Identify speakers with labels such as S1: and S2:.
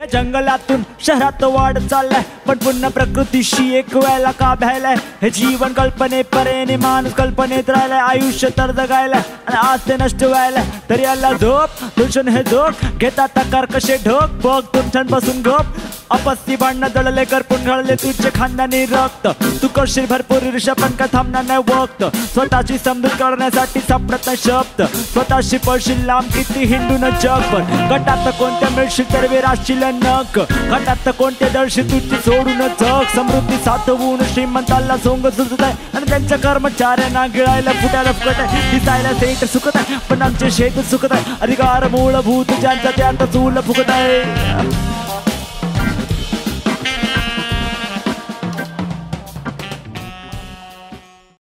S1: जंगलातून शहरात वाढ चाललाय पण पुन्हा प्रकृतीशी एक वेळेला का भ्यायलाय? हे जीवन कल्पने परेने माणूस कल्पनेत राहिलाय आयुष्य तर जगायलाय आणि आज ते नष्ट व्हायलाय. तरी याला झोप दूषण हे झोप घेतात तकार कसे ढोक बघ तुमच्यान बसून गप अपस्ती बाण दळले कर पुंढळले तुझे खानदानी रक्त. तू करशील भरपूर ऋषा पण का थांबणार नाही वक्त. स्वतःची समजूत करण्यासाठी सापडत नाही शब्द. स्वतःशी पळशील लांब किती हिंदू जग. जगभर गटात कोणत्या मिळशील तर विराशील नक गटात कोणते दळशी तुझी सोडून जग. समृद्धी साठवून श्रीमंताला सोंग सुचत आहे. आणि त्यांच्या कर्मचाऱ्यांना गिळायला फुटायला फुकट आहे. दिसायला सेट सुखत आहे पण आमचे शेत सुखत आहे. अधिकार मूलभूत ज्यांचा त्यांचा चूल फुकत आहे.